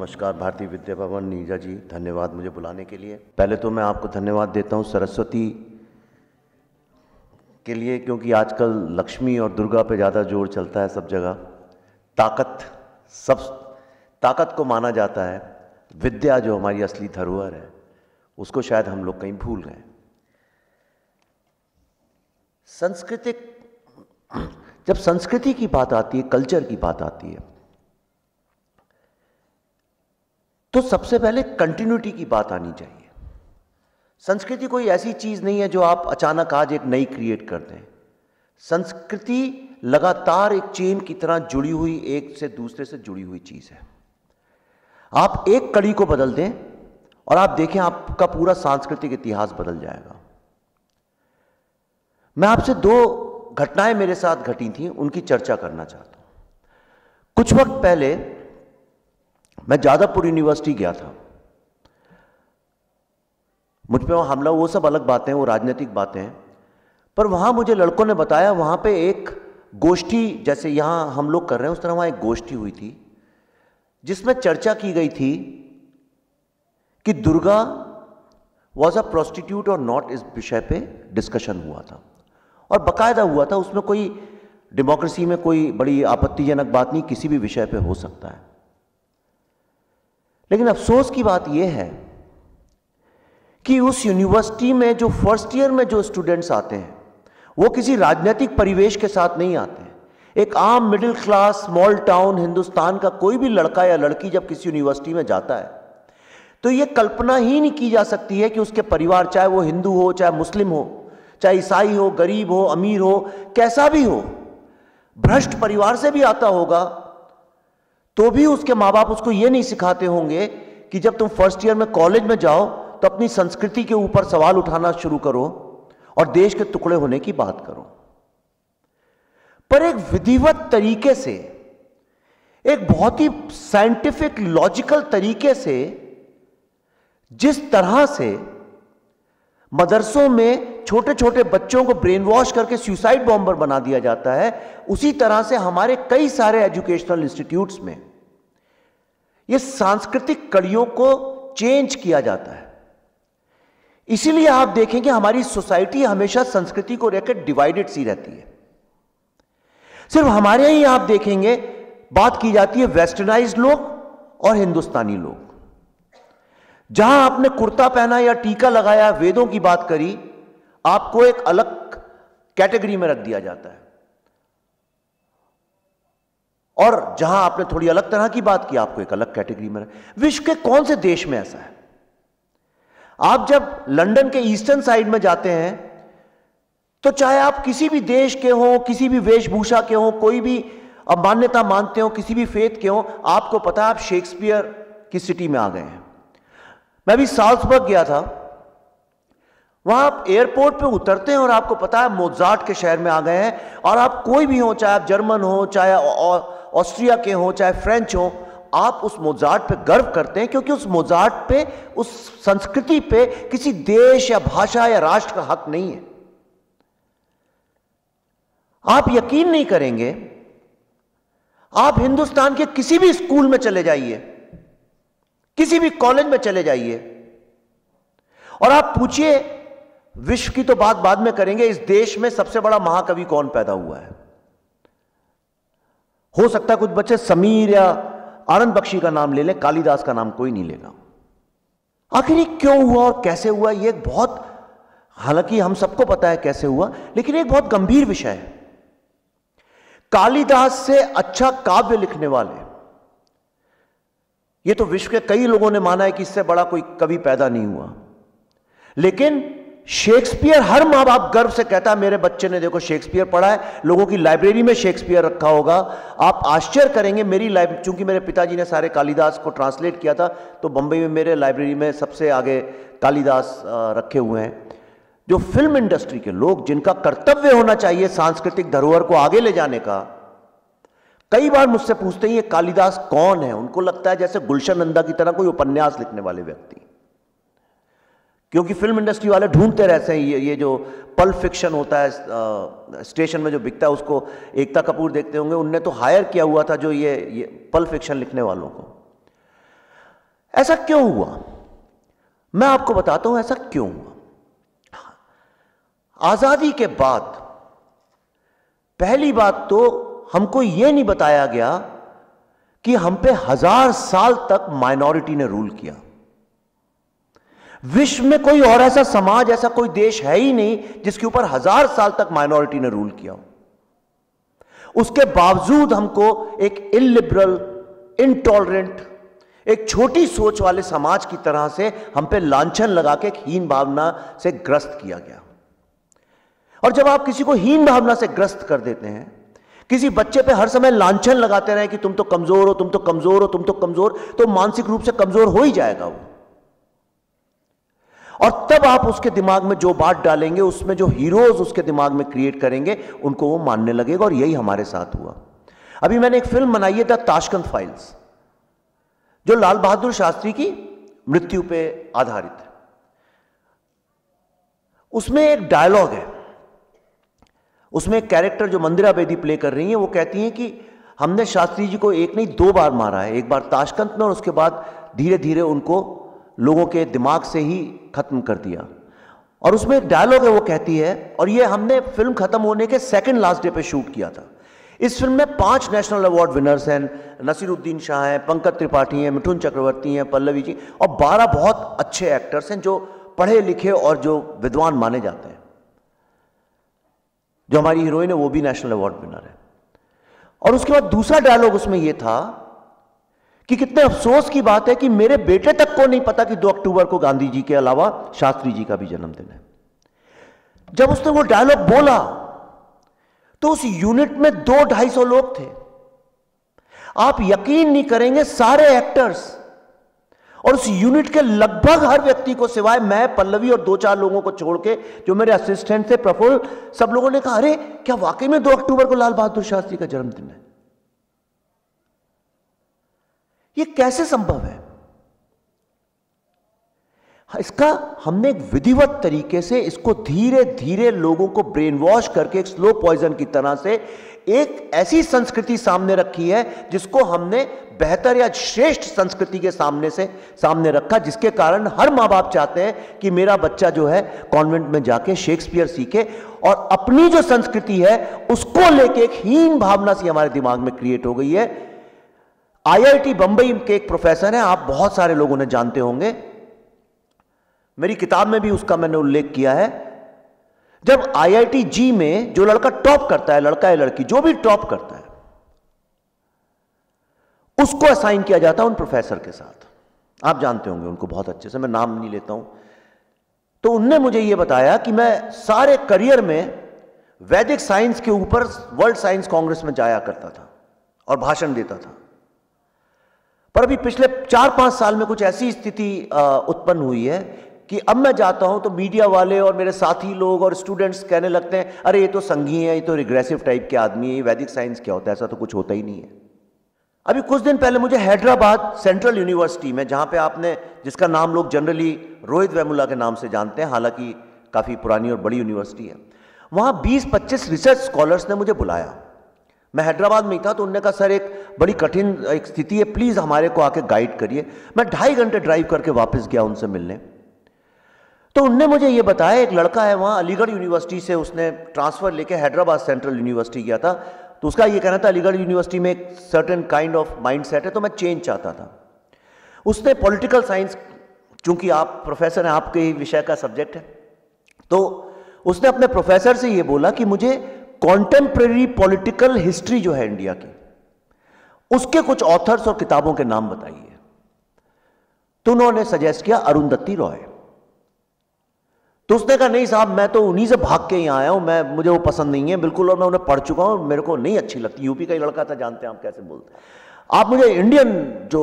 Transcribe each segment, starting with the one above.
नमस्कार, भारतीय विद्या भवन नीजा जी, धन्यवाद मुझे बुलाने के लिए। पहले तो मैं आपको धन्यवाद देता हूँ सरस्वती के लिए, क्योंकि आजकल लक्ष्मी और दुर्गा पे ज़्यादा ज़ोर चलता है सब जगह। ताकत, सब, ताकत को माना जाता है। विद्या जो हमारी असली धरोहर है, उसको शायद हम लोग कहीं भूल गए। संस्कृतिक, जब संस्कृति की बात आती है, कल्चर की बात आती है तो सबसे पहले कंटिन्यूटी की बात आनी चाहिए। संस्कृति कोई ऐसी चीज़ नहीं है जो आप अचानक आज एक नई क्रिएट कर दें। संस्कृति लगातार एक चेन की तरह जुड़ी हुई, एक से दूसरे से जुड़ी हुई चीज़ है। आप एक कड़ी को बदल दें और आप देखें आपका पूरा सांस्कृतिक इतिहास बदल जाएगा। मैं आपसे दो घटनाएँ मेरे साथ घटी थी, उनकी चर्चा करना चाहता हूँ। कुछ वक्त पहले मैं जादवपुर यूनिवर्सिटी गया था। मुझ पर वहाँ हमला, वो सब अलग बातें वो राजनीतिक बातें हैं। पर वहाँ मुझे लड़कों ने बताया, वहाँ पे एक गोष्ठी, जैसे यहाँ हम लोग कर रहे हैं, उस तरह वहाँ एक गोष्ठी हुई थी, जिसमें चर्चा की गई थी कि दुर्गा वॉज़ अ प्रोस्टिट्यूट और नॉट इस विषय पे डिस्कशन हुआ था। और बकायदा हुआ था, उसमें कोई डेमोक्रेसी में कोई बड़ी आपत्तिजनक बात नहीं, किसी भी विषय पे हो सकता है। लेकिन अफसोस की बात यह है कि उस यूनिवर्सिटी में जो फ़र्स्ट ईयर में जो स्टूडेंट्स आते हैं, वो किसी राजनीतिक परिवेश के साथ नहीं आते एक आम middle class small town Hindustan का कोई भी लड़का या लड़की जब किसी यूनिवर्सिटी में जाता है तो ये कल्पना ही नहीं की जा सकती है कि उसके परिवार चाहे वो हिंदू हो, चाहे मुस्लिम हो, चाहे ईसाई हो, गरीब हो, अमीर हो, कैसा भी हो, भ्रष्ट परिवार से भी आता होगा तो भी उसके माँ बाप उसको ये नहीं सिखाते होंगे कि जब तुम फ़र्स्ट ईयर में कॉलेज में जाओ तो अपनी संस्कृति के ऊपर सवाल उठाना शुरू करो और देश के टुकड़े होने की बात करो। पर एक विधिवत तरीके से, एक बहुत ही साइंटिफिक लॉजिकल तरीके से, जिस तरह से मदरसों में छोटे छोटे बच्चों को ब्रेन वॉश करके सुसाइड बॉम्बर बना दिया जाता है, उसी तरह से हमारे कई सारे एजुकेशनल इंस्टीट्यूट्स में। ये सांस्कृतिक कड़ियों को चेंज किया जाता है। इसीलिए आप देखेंगे हमारी सोसाइटी हमेशा संस्कृति को लेकर डिवाइडेड सी रहती है। सिर्फ़ हमारे ही आप देखेंगे, बात की जाती है वेस्टर्नाइज लोग और हिंदुस्तानी लोग। जहाँ आपने कुर्ता पहना या टीका लगाया, वेदों की बात करी, आपको एक अलग कैटेगरी में रख दिया जाता है। और जहाँ आपने थोड़ी अलग तरह की बात की, आपको एक अलग कैटेगरी में विश्व के कौन से देश में ऐसा है? आप जब लंदन के ईस्टर्न साइड में जाते हैं तो चाहे आप किसी भी देश के हो, किसी भी वेशभूषा के हो, कोई भी मान्यता मानते हो, किसी भी फेथ के हो, आपको पता है आप शेक्सपियर की सिटी में आ गए हैं। मैं भी साल्सबर्ग गया था। वहाँ आप एयरपोर्ट पे उतरते हैं और आपको पता है मोजार्ट के शहर में आ गए हैं। और आप कोई भी हो, चाहे आप जर्मन हो, चाहे ऑस्ट्रिया के हो, चाहे फ्रेंच हो, आप उस मोजार्ट पे गर्व करते हैं क्योंकि उस मोजार्ट पे, उस संस्कृति पे किसी देश या भाषा या राष्ट्र का हक नहीं है। आप यकीन नहीं करेंगे, आप हिंदुस्तान के किसी भी स्कूल में चले जाइए, किसी भी कॉलेज में चले जाइए, और आप पूछिए, विश्व की तो बात बाद में करेंगे, इस देश में सबसे बड़ा महाकवि कौन पैदा हुआ है? हो सकता है कुछ बच्चे समीर या आनंद बख्शी का नाम ले लें, कालिदास का नाम कोई नहीं लेगा। आखिर ये क्यों हुआ और कैसे हुआ, ये एक बहुत, हालाँकि हम सबको पता है कैसे हुआ, लेकिन एक बहुत गंभीर विषय है। कालिदास से अच्छा काव्य लिखने वाले, ये तो विश्व के कई लोगों ने माना है कि इससे बड़ा कोई कवि पैदा नहीं हुआ। लेकिन शेक्सपियर हर माँ बाप गर्व से कहता है, मेरे बच्चे ने देखो शेक्सपियर पढ़ा है, लोगों की लाइब्रेरी में शेक्सपियर रखा होगा। आप आश्चर्य करेंगे, मेरी लाइब्रेरी चूँकि मेरे पिताजी ने सारे कालिदास को ट्रांसलेट किया था तो बंबई में मेरे लाइब्रेरी में सबसे आगे कालिदास रखे हुए हैं। जो फ़िल्म इंडस्ट्री के लोग, जिनका कर्तव्य होना चाहिए सांस्कृतिक धरोहर को आगे ले जाने का, कई बार मुझसे पूछते हैं, ये कालिदास कौन है? उनको लगता है जैसे गुलशन नंदा की तरह कोई उपन्यास लिखने वाले व्यक्ति। क्योंकि फ़िल्म इंडस्ट्री वाले ढूंढते रहते हैं ये ये जो पल फिक्शन होता है आ, स्टेशन में जो बिकता है उसको एकता कपूर देखते होंगे। उनने तो हायर किया हुआ था जो ये ये पल फिक्शन लिखने वालों को। ऐसा क्यों हुआ? मैं आपको बताता हूँ ऐसा क्यों हुआ? आज़ादी के बाद पहली बात तो हमको यह नहीं बताया गया कि हम पे हज़ार साल तक माइनॉरिटी ने रूल किया। विश्व में कोई और ऐसा समाज, ऐसा कोई देश है ही नहीं जिसके ऊपर हज़ार साल तक माइनॉरिटी ने रूल किया हो। उसके बावजूद हमको एक इलिबरल इनटॉलरेंट एक छोटी सोच वाले समाज की तरह से हम पे लांछन लगा के एक हीन भावना से ग्रस्त किया गया और जब आप किसी को हीन भावना से ग्रस्त कर देते हैं, किसी बच्चे पे हर समय लांछन लगाते रहे कि तुम तो कमज़ोर हो, तुम तो कमज़ोर हो, तुम तो कमज़ोर तो मानसिक रूप से कमज़ोर हो ही जाएगा वो। और तब आप उसके दिमाग में जो बात डालेंगे, उसमें जो हीरोज उसके दिमाग में क्रिएट करेंगे, उनको वो मानने लगेगा और यही हमारे साथ हुआ। अभी मैंने एक फ़िल्म बनाई है द ताशकंद फाइल्स जो लाल बहादुर शास्त्री की मृत्यु पे आधारित है। उसमें एक डायलॉग है। उसमें एक कैरेक्टर जो मंदिरा बेदी प्ले कर रही है, वो कहती हैं कि हमने शास्त्री जी को एक नहीं, दो बार मारा है। एक बार ताशकंद में और उसके बाद धीरे धीरे उनको लोगों के दिमाग से ही खत्म कर दिया। और उसमें एक डायलॉग है, वो कहती है, और ये हमने फ़िल्म खत्म होने के सेकंड लास्ट डे पे शूट किया था। इस फ़िल्म में पाँच नेशनल अवार्ड विनर्स हैं, नसीरुद्दीन शाह हैं, पंकज त्रिपाठी हैं मिठुन चक्रवर्ती हैं, पल्लवी जी, और बारह बहुत अच्छे एक्टर्स हैं जो पढ़े लिखे और जो विद्वान माने जाते हैं। जो हमारी हीरोइन है, वो भी नेशनल अवार्ड विनर है। और उसके बाद दूसरा डायलॉग उसमें यह था कि कितने अफसोस की बात है कि मेरे बेटे तक को नहीं पता कि 2 अक्टूबर को गांधी जी के अलावा शास्त्री जी का भी जन्मदिन है। जब उसने वो डायलॉग बोला तो उस यूनिट में दो ढाई सौ लोग थे। आप यकीन नहीं करेंगे, सारे एक्टर्स और उस यूनिट के लगभग हर व्यक्ति को सिवाय मैं, पल्लवी और दो चार लोगों को छोड़ के, जो मेरे असिस्टेंट थे, प्रफुल्ल, सब लोगों ने कहा, अरे, क्या वाकई में दो अक्टूबर को लाल बहादुर शास्त्री का जन्मदिन है? ये कैसे संभव है? इसका हमने एक विधिवत तरीके से इसको धीरे धीरे लोगों को ब्रेन वॉश करके एक स्लो पॉइजन की तरह से एक ऐसी संस्कृति सामने रखी है जिसको हमने बेहतर या श्रेष्ठ संस्कृति के सामने से सामने रखा, जिसके कारण हर माँ बाप चाहते हैं कि मेरा बच्चा जो है कॉन्वेंट में जाके शेक्सपियर सीखे और अपनी जो संस्कृति है उसको लेके एक हीन भावना सी हमारे दिमाग में क्रिएट हो गई है। आईआईटी बंबई के एक प्रोफेसर हैं, आप बहुत सारे लोगों ने जानते होंगे। मेरी किताब में भी उसका मैंने उल्लेख किया है। जब आईआईटी जी में जो लड़का टॉप करता है, लड़का या लड़की, जो भी टॉप करता है, उसको असाइन किया जाता है उन प्रोफेसर के साथ। आप जानते होंगे उनको बहुत अच्छे से, मैं नाम नहीं लेता हूँ। तो उनने मुझे यह बताया कि मैं सारे करियर में वैदिक साइंस के ऊपर वर्ल्ड साइंस कांग्रेस में जाया करता था और भाषण देता था। पर अभी पिछले चार पाँच साल में कुछ ऐसी स्थिति उत्पन्न हुई है कि अब मैं जाता हूँ तो मीडिया वाले और मेरे साथी लोग और स्टूडेंट्स कहने लगते हैं, अरे, ये तो संघी है, ये तो रिग्रेसिव टाइप के आदमी है, ये वैदिक साइंस क्या होता है? ऐसा तो कुछ होता ही नहीं है। अभी कुछ दिन पहले मुझे हैदराबाद सेंट्रल यूनिवर्सिटी में, जहाँ पे आपने, जिसका नाम लोग जनरली रोहित वेमुला के नाम से जानते हैं, हालाँकि काफ़ी पुरानी और बड़ी यूनिवर्सिटी है, वहाँ 20-25 रिसर्च स्कॉलर्स ने मुझे बुलाया। मैं हैदराबाद में ही था तो उनने कहा, सर, एक बड़ी कठिन, एक स्थिति है, प्लीज़ हमारे को आके गाइड करिए। मैं ढाई घंटे ड्राइव करके वापस गया उनसे मिलने। तो उनने मुझे ये बताया, एक लड़का है वहाँ, अलीगढ़ यूनिवर्सिटी से उसने ट्रांसफ़र लेके हैदराबाद सेंट्रल यूनिवर्सिटी गया था। तो उसका ये कहना था, अलीगढ़ यूनिवर्सिटी में एक certain kind of mind set है तो मैं चेंज चाहता था। उसने पॉलिटिकल साइंस चूँकि आप प्रोफेसर हैं, आपके ही विषय का सब्जेक्ट है। तो उसने अपने प्रोफेसर से ये बोला कि मुझे कॉन्टेम्प्रेरी पॉलिटिकल हिस्ट्री जो है इंडिया की उसके कुछ ऑथर्स और किताबों के नाम बताइए। तो उन्होंने सजेस्ट किया अरुंधति रॉय। तो उसने कहा नहीं साहब मैं तो उन्हीं से भाग के यहाँ आया हूँ मैं मुझे वो पसंद नहीं है बिल्कुल और मैं उन्हें पढ़ चुका हूँ मेरे को नहीं अच्छी लगती। यूपी का ही लड़का था जानते हैं आप कैसे बोलते आप मुझे इंडियन जो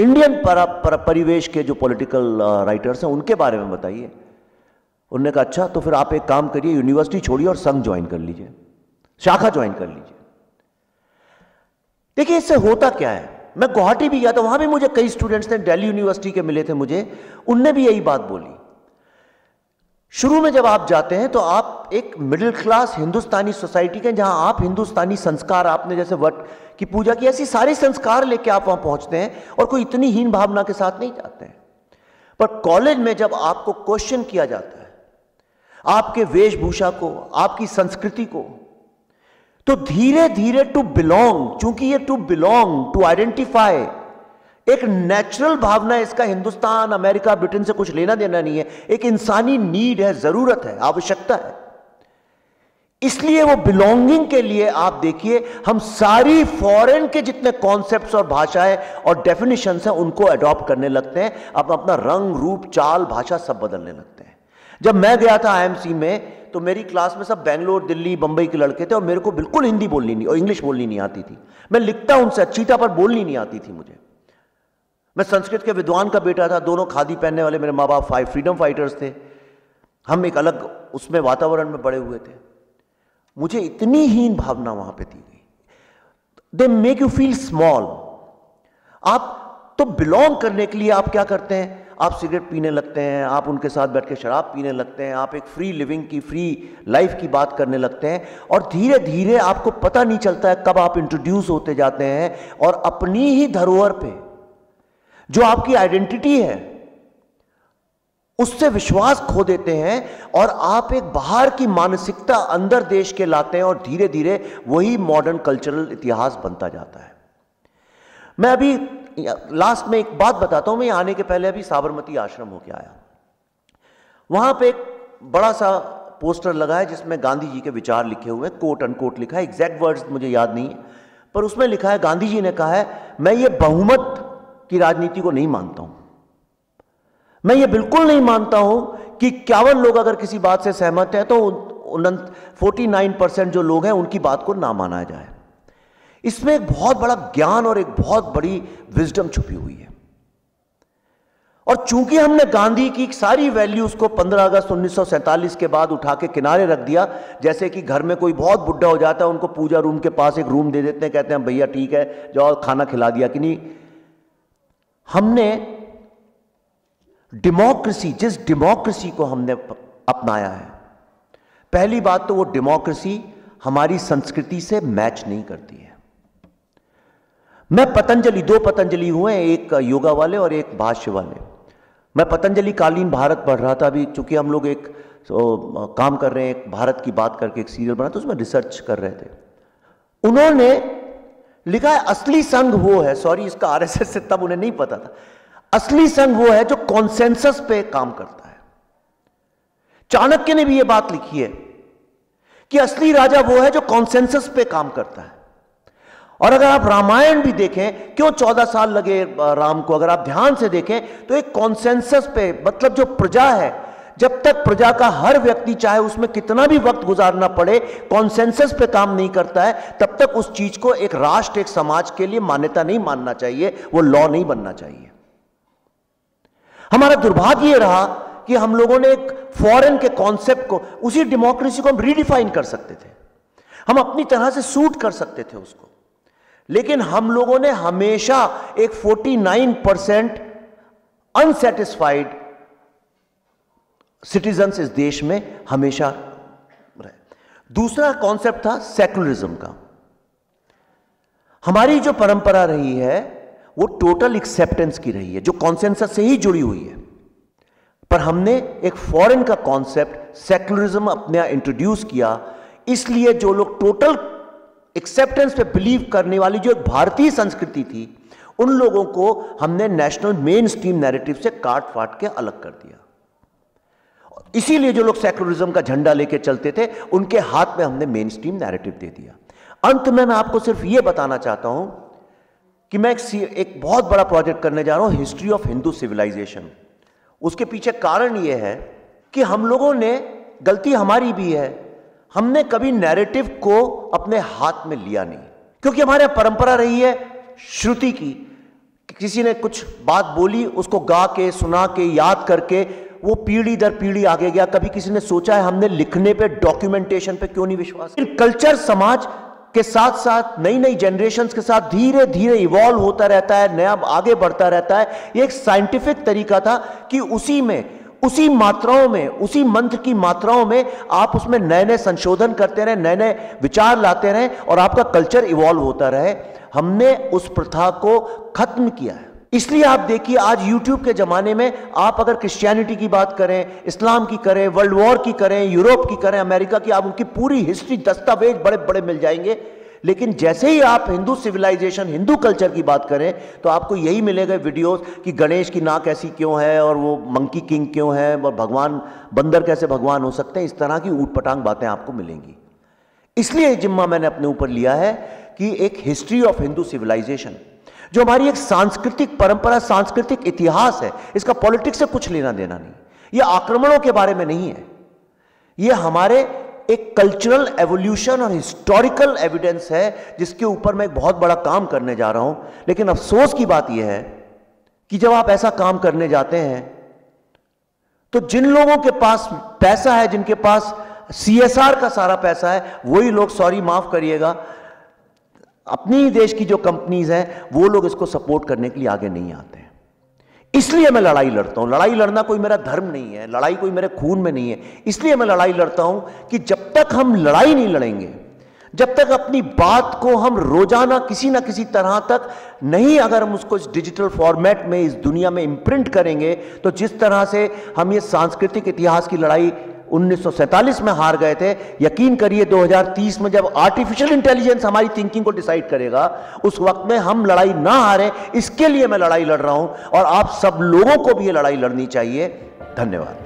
इंडियन पर, पर, परिवेश के जो पॉलिटिकल राइटर्स हैं उनके बारे में बताइए। उन्होंने कहा अच्छा तो फिर आप एक काम करिए यूनिवर्सिटी छोड़िए और संघ ज्वाइन कर लीजिए। शाखा ज्वाइन कर लीजिए। देखिए, इससे होता क्या है? मैं गुवाहाटी भी गया था, वहाँ भी मुझे कई स्टूडेंट्स ने दिल्ली यूनिवर्सिटी के मिले थे मुझे, उनने भी यही बात बोली। शुरू में जब आप जाते हैं तो आप एक मिडिल क्लास हिंदुस्तानी सोसाइटी के जहाँ आप हिंदुस्तानी संस्कार, आपने जैसे वट की पूजा की, ऐसी सारे संस्कार लेके आप वहाँ पहुँचते हैं और कोई इतनी हीन भावना के साथ नहीं जाते हैं। पर कॉलेज में जब आपको क्वेश्चन किया जाता है, आपके वेशभूषा को, आपकी संस्कृति को तो धीरे धीरे टू बिलोंग चूँकि ये टू बिलोंग टू आइडेंटिफाई एक नेचुरल भावना इसका हिंदुस्तान, अमेरिका, ब्रिटेन से कुछ लेना देना नहीं है। एक इंसानी नीड है, ज़रूरत है, आवश्यकता है। इसलिए वो बिलोंगिंग के लिए आप देखिए, हम सारी फॉरेन के जितने कॉन्सेप्ट्स और भाषाएँ और डेफिनेशन हैं, उनको अडॉप्ट करने लगते हैं। अपना अपना रंग, रूप, चाल, भाषा सब बदलने लगते हैं। जब मैं गया था आईएमसी में तो मेरी क्लास में सब बेंगलोर, दिल्ली, बंबई के लड़के थे और मेरे को बिल्कुल हिंदी बोलनी नहीं, और इंग्लिश बोलनी नहीं आती थी। मैं लिखता उनसे चीटा पर बोलनी नहीं आती थी मुझे। मैं संस्कृत के विद्वान का बेटा था, दोनों खादी पहनने वाले मेरे माँ बाप फाइव फ्रीडम फाइटर्स थे। हम एक अलग उसमें वातावरण में बड़े हुए थे। मुझे इतनी हीन भावना वहाँ पे दी गई। They make you feel small आप तो बिलोंग करने के लिए आप क्या करते हैं? आप सिगरेट पीने लगते हैं, आप उनके साथ बैठ के शराब पीने लगते हैं, आप एक फ्री लिविंग की फ्री लाइफ की बात करने लगते हैं और धीरे धीरे आपको पता नहीं चलता है कब आप इंट्रोड्यूस होते जाते हैं और अपनी ही धरोहर पे जो आपकी आइडेंटिटी है, उससे विश्वास खो देते हैं और आप एक बाहर की मानसिकता अंदर देश के लाते हैं और धीरे धीरे वही मॉडर्न कल्चरल इतिहास बनता जाता है। मैं अभी लास्ट में एक बात बताता हूँ, मैं आने के पहले अभी साबरमती आश्रम होके आया वहाँ पे एक बड़ा सा पोस्टर लगा है जिसमें गांधी जी के विचार लिखे हुए कोट अनकोट लिखा है एग्जैक्ट वर्ड्स मुझे याद नहीं है, पर उसमें लिखा है, गांधी जी ने कहा है, मैं ये बहुमत की राजनीति को नहीं मानता हूँ। मैं ये बिल्कुल नहीं मानता हूँ कि इक्यावन लोग अगर किसी बात से सहमत हैं तो फोर्टी नाइन परसेंट जो लोग हैं, उनकी बात को ना माना जाए। इसमें एक बहुत बड़ा ज्ञान और एक बहुत बड़ी विजडम छुपी हुई है। और चूँकि हमने गांधी की सारी वैल्यूज़ को 15 अगस्त उन्नीस सौ सैंतालीस के बाद उठा के किनारे रख दिया, जैसे कि घर में कोई बहुत बुढ़ा हो जाता है, उनको पूजा रूम के पास एक रूम दे देते हैं, कहते हैं, भैया, ठीक है, जाओ, खाना खिला दिया कि नहीं? हमने डेमोक्रेसी जिस डेमोक्रेसी को हमने अपनाया है, पहली बात तो वो डेमोक्रेसी हमारी संस्कृति से मैच नहीं करती है। मैं पतंजलि दो पतंजलि हुए एक योगा वाले और एक भाष्य वाले। मैं पतंजलि कालीन भारत पढ़ रहा था अभी चूँकि हम लोग एक तो, काम कर रहे हैं एक भारत की बात करके एक सीरियल बना तो उसमें रिसर्च कर रहे थे। उन्होंने लिखा है असली संघ वो है सॉरी इसका आरएसएस से तब उन्हें नहीं पता था। असली संघ वो है जो कॉन्सेंसस पे काम करता है। चाणक्य ने भी ये बात लिखी है कि असली राजा वो है जो कॉन्सेंसस पे काम करता है। और अगर आप रामायण भी देखें, क्यों चौदह साल लगे राम को? अगर आप ध्यान से देखें तो एक कॉन्सेंसस पे मतलब जो प्रजा है, जब तक प्रजा का हर व्यक्ति चाहे उसमें कितना भी वक्त गुजारना पड़े कॉन्सेंसस पे काम नहीं करता है, तब तक उस चीज़ को एक राष्ट्र, एक समाज के लिए मान्यता नहीं मानना चाहिए, वो लॉ नहीं बनना चाहिए। हमारा दुर्भाग्य रहा कि हम लोगों ने एक फॉरेन के कॉन्सेप्ट को, उसी डेमोक्रेसी को हम रीडिफाइन कर सकते थे। हम अपनी तरह से सूट कर सकते थे उसको। लेकिन हम लोगों ने हमेशा एक 49 परसेंट अनसेटिस्फाइड सिटीजन इस देश में हमेशा रहे। दूसरा कॉन्सेप्ट था सेकुलरिज्म का। हमारी जो परंपरा रही है, वो टोटल एक्सेप्टेंस की रही है, जो कॉन्सेंसस से ही जुड़ी हुई है। पर हमने एक फॉरेन का कॉन्सेप्ट सेकुलरिज्म अपने इंट्रोड्यूस किया, इसलिए जो लोग टोटल एक्सेप्टेंस पे बिलीव करने वाली जो एक भारतीय संस्कृति थी उन लोगों को हमने नेशनल मेन स्ट्रीम नैरेटिव से काट फाट के अलग कर दिया। इसीलिए जो लोग सेकुलरिज्म का झंडा लेके चलते थे उनके हाथ में हमने मेन स्ट्रीम नैरेटिव दे दिया। अंत में मैं आपको सिर्फ़ यह बताना चाहता हूँ कि मैं एक, एक बहुत बड़ा प्रोजेक्ट करने जा रहा हूँ हिस्ट्री ऑफ़ हिंदू सिविलाइजेशन उसके पीछे कारण यह है कि हम लोगों ने गलती हमारी भी है हमने कभी नैरेटिव को अपने हाथ में लिया नहीं। क्योंकि हमारे परंपरा रही है श्रुति की। किसी ने कुछ बात बोली, उसको गा के, सुना के, याद करके, वो पीढ़ी दर पीढ़ी आगे गया। कभी किसी ने सोचा है हमने लिखने पे डॉक्यूमेंटेशन पे क्यों नहीं विश्वास कल्चर समाज के साथ साथ नई नई जनरेशन के साथ धीरे धीरे इवॉल्व होता रहता है, नया आगे बढ़ता रहता है। ये एक साइंटिफिक तरीका था कि उसी में उसी मात्राओं में, उसी मंत्र की मात्राओं में आप उसमें नए नए संशोधन करते रहे नए नए विचार लाते रहे और आपका कल्चर इवॉल्व होता रहे। हमने उस प्रथा को खत्म किया है। इसलिए आप देखिए, आज YouTube के ज़माने में आप अगर क्रिश्चियनिटी की बात करें इस्लाम की करें वर्ल्ड वॉर की करें यूरोप की करें अमेरिका की, आप उनकी पूरी हिस्ट्री दस्तावेज़ बड़े बड़े मिल जाएँगे। लेकिन जैसे ही आप हिंदू सिविलाइजेशन हिंदू कल्चर की बात करें तो आपको यही मिलेगा वीडियोस कि गणेश की नाक ऐसी क्यों है और वो मंकी किंग क्यों है और भगवान, बंदर कैसे भगवान हो सकते हैं? इस तरह की ऊट बातें आपको मिलेंगी। इसलिए जिम्मा मैंने अपने ऊपर लिया है कि एक हिस्ट्री ऑफ़ हिंदू सिविलाइजेशन जो हमारी एक सांस्कृतिक परंपरा, सांस्कृतिक इतिहास है, इसका पॉलिटिक्स से कुछ लेना देना नहीं। यह आक्रमणों के बारे में नहीं है। यह हमारे एक कल्चरल एवोल्यूशन और हिस्टोरिकल एविडेंस है, जिसके ऊपर मैं एक बहुत बड़ा काम करने जा रहा हूँ। लेकिन अफसोस की बात यह है कि जब आप ऐसा काम करने जाते हैं तो जिन लोगों के पास पैसा है, जिनके पास सीएसआर का सारा पैसा है, वही लोग सॉरी माफ़ करिएगा, अपनी देश की जो कंपनीज़ हैं, वो लोग इसको सपोर्ट करने के लिए आगे नहीं आते। हैं इसलिए मैं लड़ाई लड़ता हूँ। लड़ाई लड़ना कोई मेरा धर्म नहीं है। लड़ाई कोई मेरे खून में नहीं है। इसलिए मैं लड़ाई लड़ता हूँ कि जब तक हम लड़ाई नहीं लड़ेंगे, जब तक अपनी बात को हम रोज़ाना किसी ना किसी तरह तक नहीं अगर हम उसको इस डिजिटल फॉर्मेट में, इस दुनिया में इम्प्रिंट करेंगे तो जिस तरह से हम ये सांस्कृतिक इतिहास की लड़ाई 1947 में हार गए थे। यकीन करिए 2030 में जब आर्टिफिशियल इंटेलिजेंस हमारी थिंकिंग को डिसाइड करेगा, उस वक्त में हम लड़ाई ना हारे, इसके लिए मैं लड़ाई लड़ रहा हूँ और आप सब लोगों को भी ये लड़ाई लड़नी चाहिए। धन्यवाद।